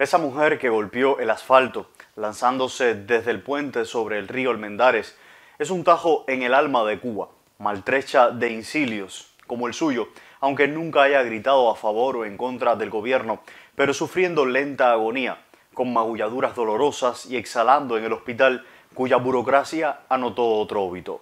Esa mujer que golpeó el asfalto, lanzándose desde el puente sobre el río Almendares, es un tajo en el alma de Cuba, maltrecha de incilios, como el suyo, aunque nunca haya gritado a favor o en contra del gobierno, pero sufriendo lenta agonía, con magulladuras dolorosas y exhalando en el hospital, cuya burocracia anotó otro óbito.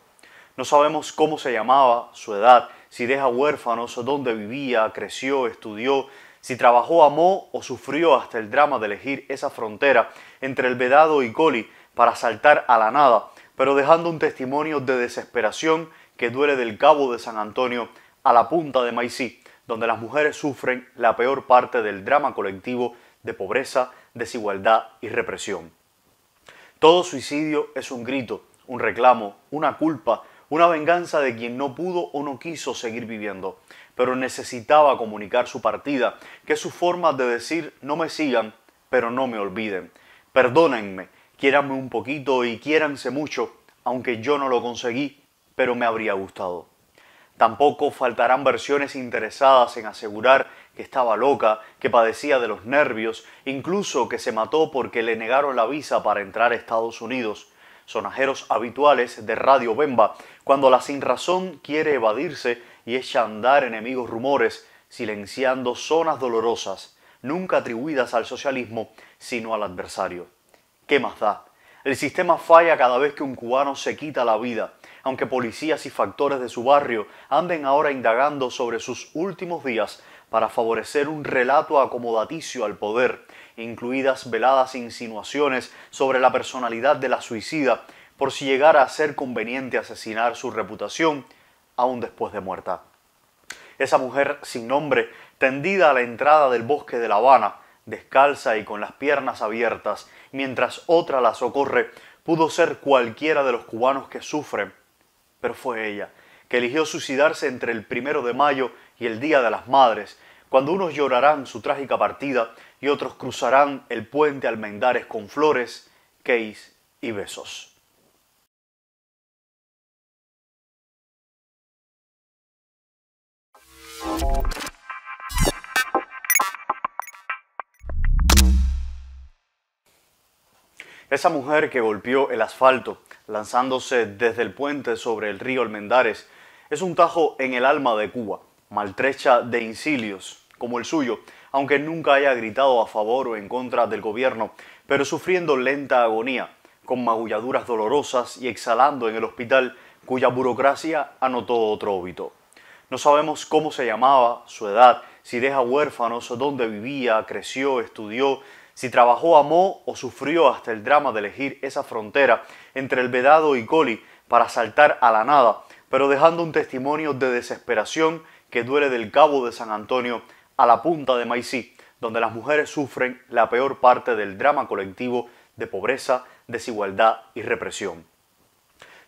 No sabemos cómo se llamaba, su edad, si deja huérfanos, dónde vivía, creció, estudió, si trabajó, amó o sufrió hasta el drama de elegir esa frontera entre el Vedado y Coli para saltar a la nada, pero dejando un testimonio de desesperación que duele del Cabo de San Antonio a la punta de Maicí, donde las mujeres sufren la peor parte del drama colectivo de pobreza, desigualdad y represión. Todo suicidio es un grito, un reclamo, una culpa, una venganza de quien no pudo o no quiso seguir viviendo, pero necesitaba comunicar su partida, que es su forma de decir no me sigan, pero no me olviden. Perdónenme, quiéranme un poquito y quiéranse mucho, aunque yo no lo conseguí, pero me habría gustado. Tampoco faltarán versiones interesadas en asegurar que estaba loca, que padecía de los nervios, incluso que se mató porque le negaron la visa para entrar a Estados Unidos. Sonajeros habituales de Radio Bemba, cuando la sinrazón quiere evadirse y echa a enemigos rumores, silenciando zonas dolorosas, nunca atribuidas al socialismo, sino al adversario. ¿Qué más da? El sistema falla cada vez que un cubano se quita la vida, aunque policías y factores de su barrio anden ahora indagando sobre sus últimos días para favorecer un relato acomodaticio al poder, incluidas veladas insinuaciones sobre la personalidad de la suicida, por si llegara a ser conveniente asesinar su reputación, aún después de muerta. Esa mujer sin nombre, tendida a la entrada del bosque de La Habana, descalza y con las piernas abiertas, mientras otra la socorre, pudo ser cualquiera de los cubanos que sufren, pero fue ella, que eligió suicidarse entre el primero de mayo y el Día de las Madres, cuando unos llorarán su trágica partida y otros cruzarán el puente Almendares con flores, keis y besos. Esa mujer que golpeó el asfalto, lanzándose desde el puente sobre el río Almendares, es un tajo en el alma de Cuba, maltrecha de incilios, como el suyo, aunque nunca haya gritado a favor o en contra del gobierno, pero sufriendo lenta agonía, con magulladuras dolorosas y exhalando en el hospital, cuya burocracia anotó otro óbito. No sabemos cómo se llamaba, su edad, si deja huérfanos, dónde vivía, creció, estudió, si trabajó, amó o sufrió hasta el drama de elegir esa frontera entre el Vedado y Coli para saltar a la nada, pero dejando un testimonio de desesperación que duele del Cabo de San Antonio a la punta de Maicí, donde las mujeres sufren la peor parte del drama colectivo de pobreza, desigualdad y represión.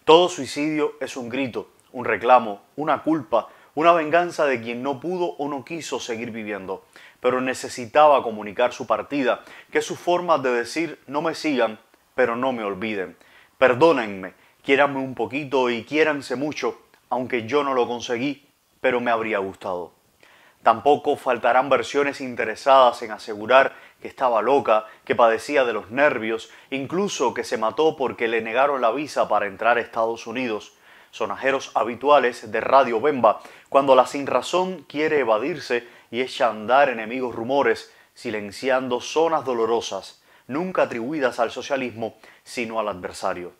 Todo suicidio es un grito, un reclamo, una culpa, una venganza de quien no pudo o no quiso seguir viviendo, pero necesitaba comunicar su partida, que es su forma de decir no me sigan, pero no me olviden. Perdónenme, quiéranme un poquito y quiéranse mucho, aunque yo no lo conseguí, pero me habría gustado. Tampoco faltarán versiones interesadas en asegurar que estaba loca, que padecía de los nervios, incluso que se mató porque le negaron la visa para entrar a Estados Unidos, sonajeros habituales de Radio Bemba, cuando la sinrazón quiere evadirse y echa a andar enemigos rumores, silenciando zonas dolorosas, nunca atribuidas al socialismo, sino al adversario.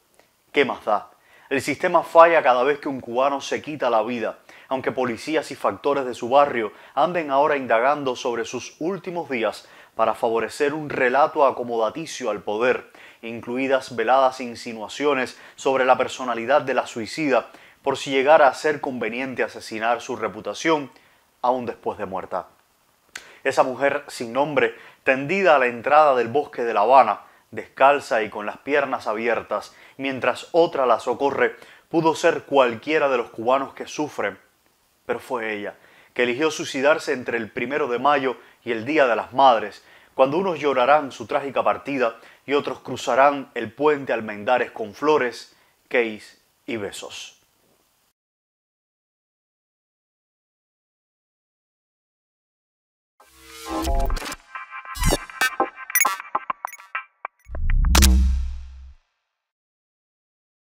¿Qué más da? El sistema falla cada vez que un cubano se quita la vida, aunque policías y factores de su barrio anden ahora indagando sobre sus últimos días para favorecer un relato acomodaticio al poder, incluidas veladas insinuaciones sobre la personalidad de la suicida, por si llegara a ser conveniente asesinar su reputación, aún después de muerta. Esa mujer sin nombre, tendida a la entrada del bosque de La Habana, descalza y con las piernas abiertas, mientras otra la socorre, pudo ser cualquiera de los cubanos que sufren, pero fue ella, que eligió suicidarse entre el primero de mayo y el Día de las Madres, cuando unos llorarán su trágica partida y otros cruzarán el puente Almendares con flores, keis y besos.